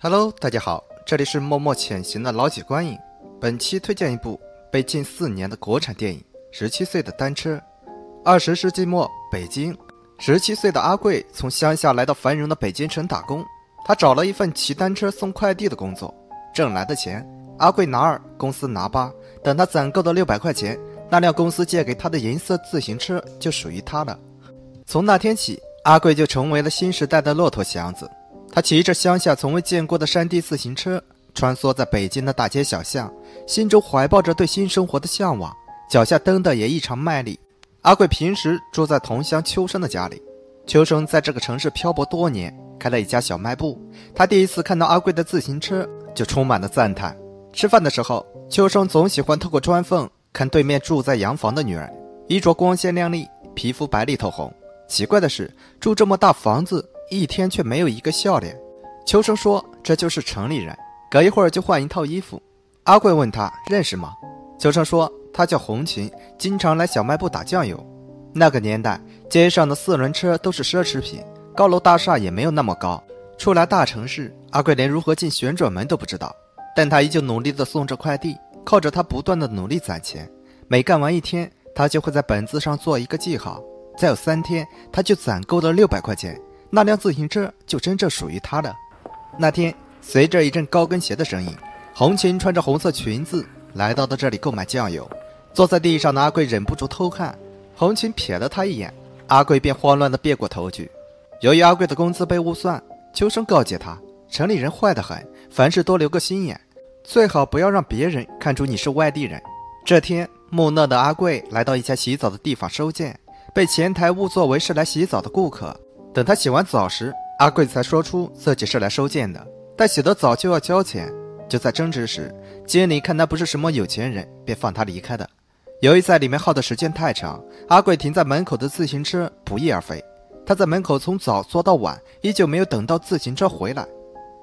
Hello，大家好，这里是默默潜行的老几观影。本期推荐一部被禁四年的国产电影《十七岁的单车》。二十世纪末，北京，十七岁的阿贵从乡下来到繁荣的北京城打工。他找了一份骑单车送快递的工作，挣来的钱，阿贵拿二，公司拿八。等他攒够了六百块钱，那辆公司借给他的银色自行车就属于他了。从那天起，阿贵就成为了新时代的骆驼祥子。他骑着乡下从未见过的山地自行车，穿梭在北京的大街小巷，心中怀抱着对新生活的向往，脚下蹬的也异常卖力。阿贵平时住在同乡秋生的家里，秋生在这个城市漂泊多年，开了一家小卖部。他第一次看到阿贵的自行车，就充满了赞叹。吃饭的时候，秋生总喜欢透过砖缝看对面住在洋房的女人，衣着光鲜亮丽，皮肤白里透红。奇怪的是，住这么大房子。一天却没有一个笑脸。秋生说：“这就是城里人，隔一会儿就换一套衣服。”阿贵问他认识吗？秋生说：“他叫红琴，经常来小卖部打酱油。”那个年代，街上的四轮车都是奢侈品，高楼大厦也没有那么高。出来大城市，阿贵连如何进旋转门都不知道，但他依旧努力地送着快递，靠着他不断的努力攒钱。每干完一天，他就会在本子上做一个记号。再有三天，他就攒够了六百块钱。那辆自行车就真正属于他了。那天，随着一阵高跟鞋的声音，红琴穿着红色裙子来到了这里购买酱油。坐在地上的阿贵忍不住偷看，红琴瞥了他一眼，阿贵便慌乱地别过头去。由于阿贵的工资被误算，秋生告诫他：城里人坏得很，凡事多留个心眼，最好不要让别人看出你是外地人。这天，木讷的阿贵来到一家洗澡的地方收件，被前台误作为是来洗澡的顾客。等他洗完澡时，阿贵才说出自己是来收件的，但洗了澡就要交钱。就在争执时，经理看他不是什么有钱人，便放他离开的。由于在里面耗的时间太长，阿贵停在门口的自行车不翼而飞。他在门口从早坐到晚，依旧没有等到自行车回来。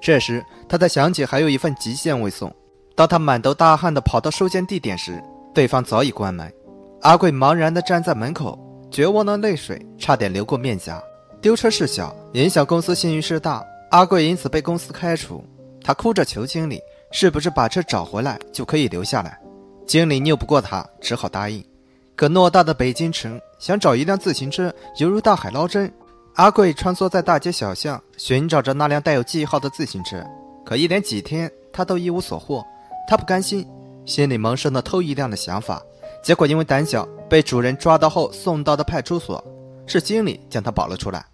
这时，他才想起还有一份急件未送。当他满头大汗地跑到收件地点时，对方早已关门。阿贵茫然地站在门口，绝望的泪水差点流过面颊。丢车事小，影响公司信誉事大，阿贵因此被公司开除。他哭着求经理，是不是把车找回来就可以留下来？经理拗不过他，只好答应。可偌大的北京城，想找一辆自行车犹如大海捞针。阿贵穿梭在大街小巷，寻找着那辆带有记号的自行车，可一连几天他都一无所获。他不甘心，心里萌生了偷一辆的想法。结果因为胆小，被主人抓到后送到的派出所。是经理将他保了出来。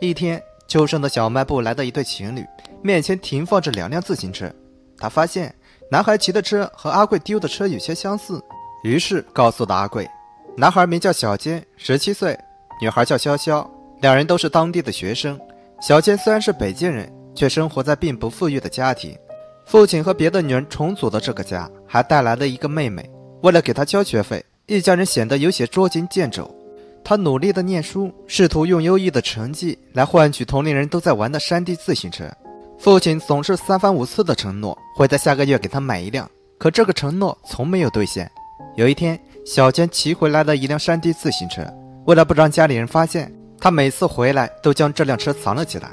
一天，秋生的小卖部来到一对情侣，面前停放着两辆自行车。他发现男孩骑的车和阿贵丢的车有些相似，于是告诉了阿贵。男孩名叫小坚，十七岁；女孩叫潇潇，两人都是当地的学生。小坚虽然是北京人，却生活在并不富裕的家庭。父亲和别的女人重组了这个家，还带来了一个妹妹。为了给他交学费，一家人显得有些捉襟见肘。他努力的念书，试图用优异的成绩来换取同龄人都在玩的山地自行车。父亲总是三番五次的承诺会在下个月给他买一辆，可这个承诺从没有兑现。有一天，小坚骑回来了一辆山地自行车，为了不让家里人发现，他每次回来都将这辆车藏了起来。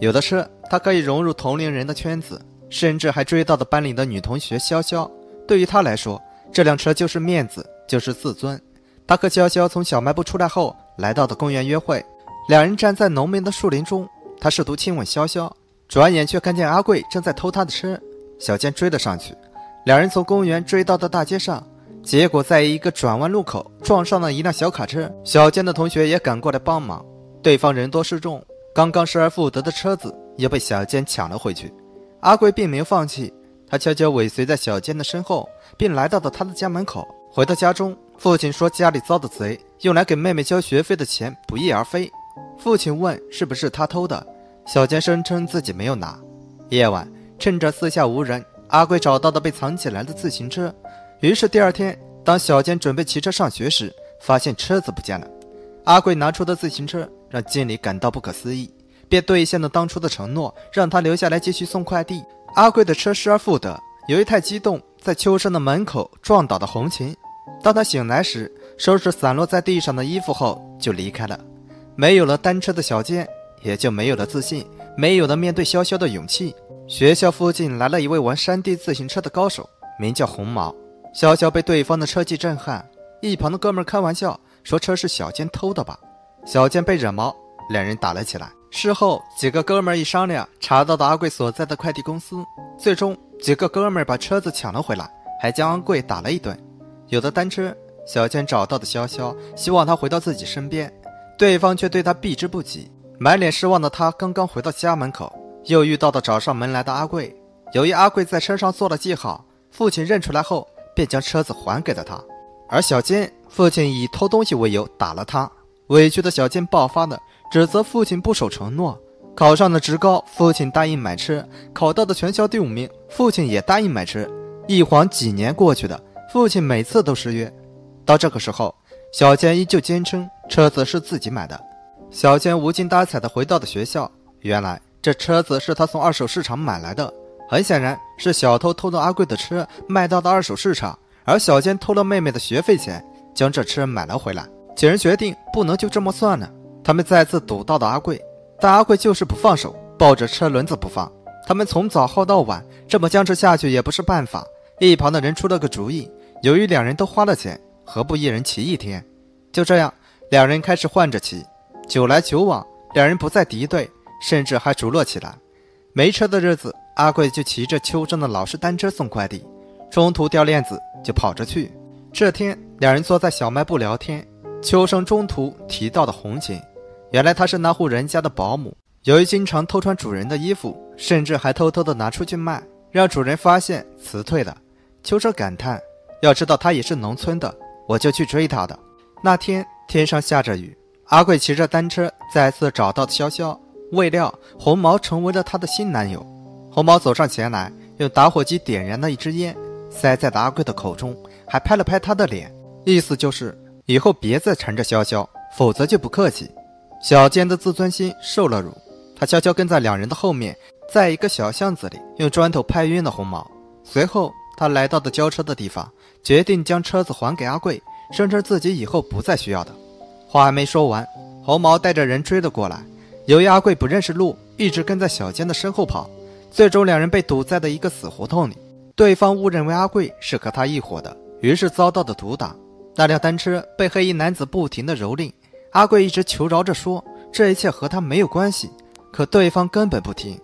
有的车，他可以融入同龄人的圈子，甚至还追到了班里的女同学潇潇。对于他来说，这辆车就是面子，就是自尊。他和潇潇从小卖部出来后，来到了公园约会。两人站在浓密的树林中，他试图亲吻潇潇，转眼却看见阿贵正在偷他的车。小健追了上去，两人从公园追到了大街上，结果在一个转弯路口撞上了一辆小卡车。小健的同学也赶过来帮忙，对方人多势众，刚刚失而复得的车子又被小健抢了回去。阿贵并没有放弃，他悄悄尾随在小健的身后，并来到了他的家门口。回到家中。父亲说家里遭的贼，用来给妹妹交学费的钱不翼而飞。父亲问是不是他偷的，小坚声称自己没有拿。夜晚，趁着四下无人，阿贵找到了被藏起来的自行车。于是第二天，当小坚准备骑车上学时，发现车子不见了。阿贵拿出的自行车让经理感到不可思议，便兑现了当初的承诺，让他留下来继续送快递。阿贵的车失而复得，由于太激动，在秋生的门口撞倒了红琴。当他醒来时，收拾散落在地上的衣服后就离开了。没有了单车的小坚，也就没有了自信，没有了面对潇潇的勇气。学校附近来了一位玩山地自行车的高手，名叫红毛。潇潇被对方的车技震撼，一旁的哥们开玩笑说车是小坚偷的吧。小坚被惹毛，两人打了起来。事后几个哥们一商量，查到了阿贵所在的快递公司，最终几个哥们儿把车子抢了回来，还将阿贵打了一顿。有的单车，小坚找到的潇潇，希望他回到自己身边，对方却对他避之不及。满脸失望的他刚刚回到家门口，又遇到了找上门来的阿贵。由于阿贵在车上做了记号，父亲认出来后，便将车子还给了他。而小坚，父亲以偷东西为由打了他。委屈的小坚爆发了，指责父亲不守承诺。考上了职高，父亲答应买车；考到的全校第五名，父亲也答应买车。一晃几年过去了，父亲每次都失约。到这个时候，小坚依旧坚称车子是自己买的。小坚无精打采地回到了学校。原来这车子是他从二手市场买来的，很显然是小偷偷了阿贵的车卖到了二手市场，而小坚偷了妹妹的学费钱，将这车买了回来。几人决定不能就这么算了，他们再次堵到了阿贵，但阿贵就是不放手，抱着车轮子不放。他们从早耗到晚，这么僵持下去也不是办法。一旁的人出了个主意，由于两人都花了钱，何不一人骑一天？就这样，两人开始换着骑。久来久往，两人不再敌对，甚至还熟络起来。没车的日子，阿贵就骑着秋生的老式单车送快递，中途掉链子就跑着去。这天，两人坐在小卖部聊天，秋生中途提到的红警，原来她是那户人家的保姆，由于经常偷穿主人的衣服，甚至还偷偷的拿出去卖，让主人发现辞退了。秋生感叹：“要知道她也是农村的，我就去追她的。”那天天上下着雨。阿贵骑着单车再次找到潇潇，未料红毛成为了他的新男友。红毛走上前来，用打火机点燃了一支烟，塞在了阿贵的口中，还拍了拍他的脸，意思就是以后别再缠着潇潇，否则就不客气。小坚的自尊心受了辱，他悄悄跟在两人的后面，在一个小巷子里用砖头拍晕了红毛。随后，他来到了交车的地方，决定将车子还给阿贵，声称自己以后不再需要的。话还没说完，红毛带着人追了过来。由于阿贵不认识路，一直跟在小坚的身后跑，最终两人被堵在了一个死胡同里。对方误认为阿贵是和他一伙的，于是遭到了毒打。那辆单车被黑衣男子不停地蹂躏，阿贵一直求饶着说这一切和他没有关系，可对方根本不听。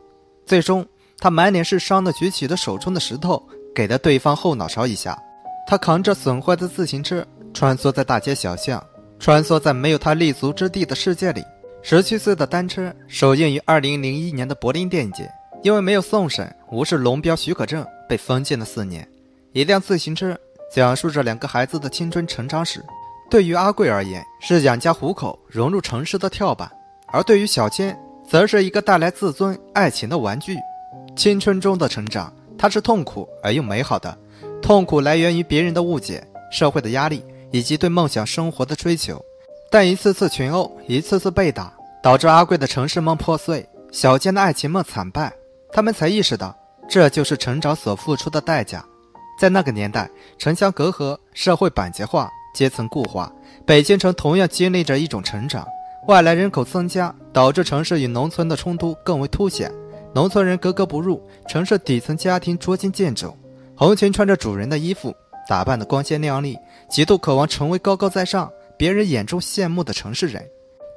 最终，他满脸是伤的举起了手中的石头，给了对方后脑勺一下。他扛着损坏的自行车，穿梭在大街小巷。穿梭在没有他立足之地的世界里。十七岁的单车首映于二零零一年的柏林电影节，因为没有送审，无视龙标许可证，被封禁了四年。一辆自行车讲述着两个孩子的青春成长史。对于阿贵而言，是养家糊口、融入城市的跳板；而对于小千，则是一个带来自尊、爱情的玩具。青春中的成长，它是痛苦而又美好的。痛苦来源于别人的误解、社会的压力。以及对梦想生活的追求，但一次次群殴，一次次被打，导致阿贵的城市梦破碎，小千的爱情梦惨败。他们才意识到，这就是成长所付出的代价。在那个年代，城乡隔阂，社会板结化，阶层固化，北京城同样经历着一种成长。外来人口增加，导致城市与农村的冲突更为凸显，农村人格格不入，城市底层家庭捉襟见肘。红裙穿着主人的衣服。打扮的光鲜亮丽，极度渴望成为高高在上、别人眼中羡慕的城市人。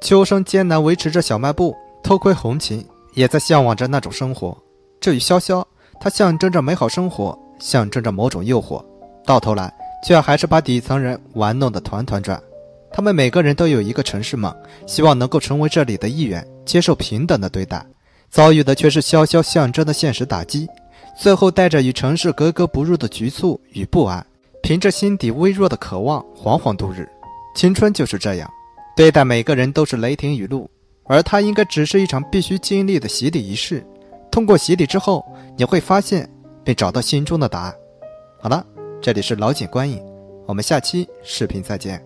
秋生艰难维持着小卖部，偷窥红琴，也在向往着那种生活。至于潇潇，它象征着美好生活，象征着某种诱惑，到头来却还是把底层人玩弄得团团转。他们每个人都有一个城市梦，希望能够成为这里的一员，接受平等的对待，遭遇的却是潇潇象征的现实打击，最后带着与城市格格不入的局促与不安。凭着心底微弱的渴望，惶惶度日。青春就是这样，对待每个人都是雷霆雨露，而它应该只是一场必须经历的洗礼仪式。通过洗礼之后，你会发现，并找到心中的答案。好了，这里是老井观影，我们下期视频再见。